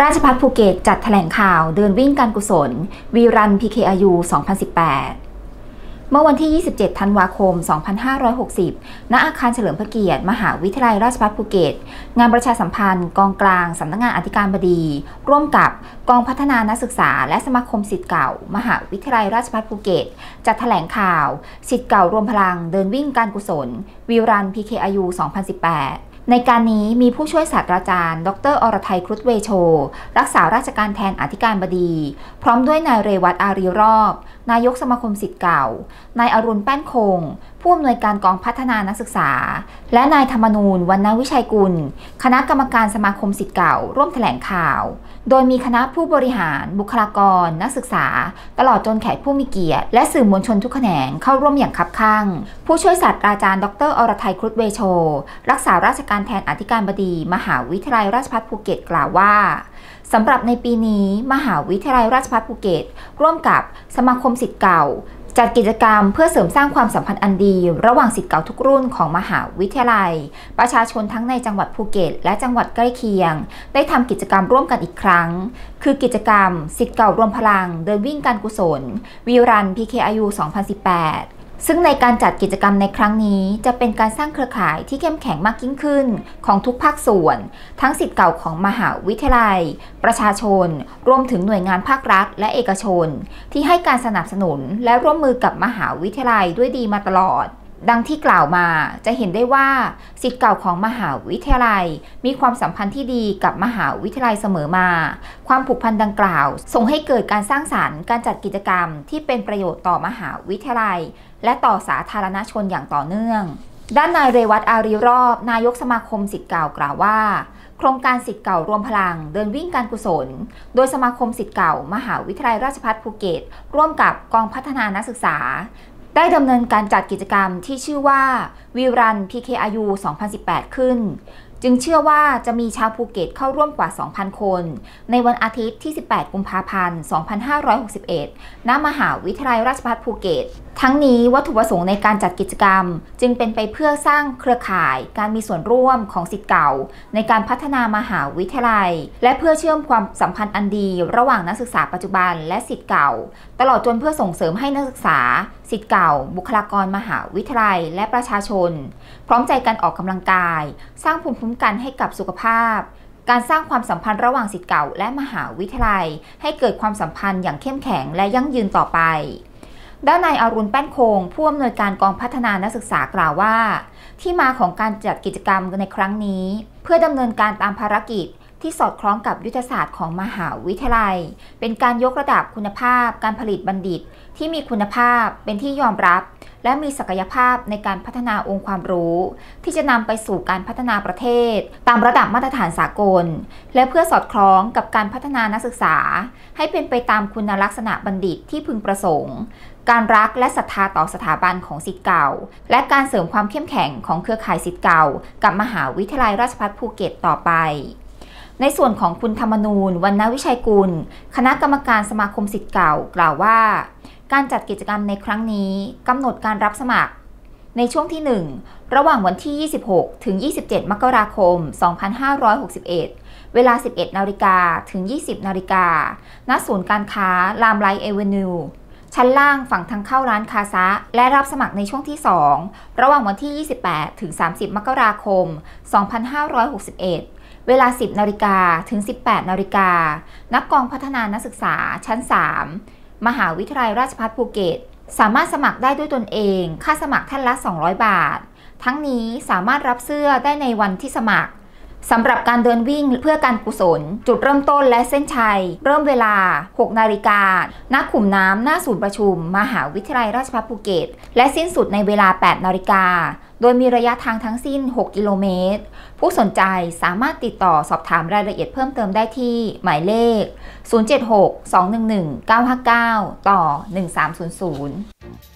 ราชภัฏภูเก็ตจัดแถลงข่าวเดินวิ่งการกุศล We Run PKRU 2018 เมื่อวันที่ 27 ธันวาคม 2560 ณ อาคารเฉลิมพระเกียรติ มหาวิทยาลัยราชภัฏภูเก็ต งานประชาสัมพันธ์ กองกลางสำนักงงานอธิการบดี ร่วมกับกองพัฒนานักศึกษา และสมาคมศิษย์เก่า มหาวิทยาลัยราชภัฏภูเก็ต จัดแถลงข่าวศิษย์เก่ารวมพลังเดินวิ่งการกุศล We Run PKRU 2018 ในการนี้มีผู้ช่วยศาสตราจารย์ ดรอรไทยครุฑเวโช รักษาราชการแทนอธิการบดี พร้อมด้วยนายเรวัตอารีรอบนายกสมาคมสิทธิ์เก่า นายอรุณแป้นคง ผู้อำนวยการกองพัฒนานักศึกษา และนายธรรมนูญวรรณวิชัยกุล คณะกรรมการสมาคมสิทธิ์เก่า ร่วมแถลงข่าว โดยมีคณะผู้บริหาร บุคลากร นักศึกษา ตลอดจนแขกผู้มีเกียรติ และสื่อมวลชนทุกแขนงเข้าร่วมอย่างคับข้างผู้ช่วยศาสตราจารย์ดร อรไทยครุฑเวโช รักษาราชการแทนอธิการบดี มหาวิทยาลัยราชภัฏภูเก็ตกล่าวว่า สำหรับในปีนี้มหาวิทยาลัยราชภัฏภูเก็ต ร่วมกับสมาคมสิทธิ์เก่า จัดกิจกรรมเพื่อเสริมสร้างความสัมพันธ์อันดี ระหว่างสิทธิ์เก่าทุกรุ่นของมหาวิทยาลัย ประชาชนทั้งในจังหวัดภูเก็ต และจังหวัดใกล้เคียง ได้ทำกิจกรรมร่วมกันอีกครั้ง คือกิจกรรมสิทธิ์เก่ารวมพลัง เดินวิ่งการกุศลวีรัน PKIU 2018 ซึ่งในการจัดกิจกรรมในครั้งนี้จะเป็นการสร้างเครือข่ายที่เข้มแข็งมากยิ่งขึ้น ของทุกภาคส่วน ทั้งสิทธิ์เก่าของมหาวิทยาลัย ประชาชน รวมถึงหน่วยงานภาครัฐ และเอกชน ที่ให้การสนับสนุนและร่วมมือกับมหาวิทยาลัยด้วยดีมาตลอด ดังที่กล่าวมาจะเห็นได้ว่าสิทธิ์เก่าของมหาวิทยาลัย มีความสัมพันธ์ที่ดีกับมหาวิทยาลัยเสมอมา ความผูกพันดังกล่าว ส่งให้เกิดการสร้างสารรค์การจัดกิจกรรม ที่เป็นประโยชน์ต่อมหาวิทยาลัย และต่อสาธารณชนอย่างต่อเนื่อง ด้านนายเรวัตอารีรอบ นายกสมาคมศิษย์เก่ากล่าวว่า โครงการศิษย์เก่ารวมพลังเดินวิ่งการกุศล โดยสมาคมศิษย์เก่ามหาวิทยาลัยราชภัฏภูเก็ต ร่วมกับกองพัฒนานักศึกษา ได้ดำเนินการจัดกิจกรรมที่ชื่อว่าวิรัน PKIU 2018 ขึ้นจึงเชื่อว่าจะมีชาวภูเก็ตเข้าร่วมกว่า 2,000 คน ในวันอาทิตย์ที่ 18 กุมภาพันธ์ 2561 ณ มหาวิทยาลัยราชภัฏภูเก็ตทั้งนี้วัตถุประสงค์ในการจัดกิจกรรม จึงเป็นไปเพื่อสร้างเครือข่ายการมีส่วนร่วมของสิทธิ์เก่า ในการพัฒนามหาวิทยาลัย และเพื่อเชื่อมความสัมพันธ์อันดี ระหว่างนักศึกษาปัจจุบันและสิทธิ์เก่า ตลอดจนเพื่อส่งเสริมให้นักศึกษา สิทธิ์เก่า บุคลากรมหาวิทยาลัย และประชาชน พร้อมใจกันออกกำลังกาย สร้างภูมิคุ้มกันให้กับสุขภาพการสร้างความสัมพันธ์ระหว่างสิทธิ์เก่าและมหาวิทยาลัย ให้เกิดความสัมพันธ์อย่างเข้มแข็งและยั่งยืนต่อไป ด้านนายอรุณแป้นคงผู้อำนวยการกองพัฒนานักศึกษากล่าวว่า ที่มาของการจัดกิจกรรมในครั้งนี้ เพื่อดำเนินการตามภารกิจ ที่สอดคล้องกับยุทธศาสตร์ของมหาวิทยาลัย เป็นการยกระดับคุณภาพการผลิตบัณฑิต ที่มีคุณภาพเป็นที่ยอมรับ และมีศักยภาพในการพัฒนาองค์ความรู้ ที่จะนำไปสู่การพัฒนาประเทศ ตามระดับมาตรฐานสากล และเพื่อสอดคล้องกับการพัฒนานักศึกษา ให้เป็นไปตามคุณลักษณะบัณฑิตที่พึงประสงค์การรักและศรัทธาต่อสถาบันของสิทธิ์เก่า และการเสริมความเข้มแข็งของเครือข่ายสิทธิ์เก่า กับมหาวิทยาลัยราชภัฏภูเก็ตต่อไป ในส่วนของคุณธรรมนูญวรรณวิชัยกุล คณะกรรมการสมาคมสิทธิ์เก่า กล่าวว่า การจัดกิจกรรมในครั้งนี้กำหนดการรับสมัคร ในช่วงที่ 1 ระหว่างวันที่ 26 ถึง 27 มกราคม 2561 เวลา 11 นาฬิกาถึง 20 นาฬิกา ณ ศูนย์การค้า ลามไลเอเวนิวชั้นล่างฝั่งทางเข้าร้านคาซะ และรับสมัครในช่วงที่ 2 ระหว่างวันที่ 28 ถึง 30 มกราคม 2561 เวลา 10นาฬิกาถึง 18นาฬิกานักกองพัฒนานักศึกษาชั้น 3 มหาวิทยาลัยราชภัฏภูเก็ต สามารถสมัครได้ด้วยตนเอง ค่าสมัครท่านละ 200 บาท ทั้งนี้สามารถรับเสื้อได้ในวันที่สมัครสำหรับการเดินวิ่งเพื่อการกุศล จุดเริ่มต้นและเส้นชัย เริ่มเวลา 6 นาฬิกาณขุมน้ำหน้าศูนย์ประชุม มหาวิทยาลัยราชภัฏภูเก็ต และสิ้นสุดในเวลา 8 นาฬิกา โดยมีระยะทางทั้งสิ้น 6 กิโลเมตร ผู้สนใจสามารถติดต่อสอบถามรายละเอียดเพิ่มเติมได้ที่ หมายเลข 076 211 959 ต่อ 1300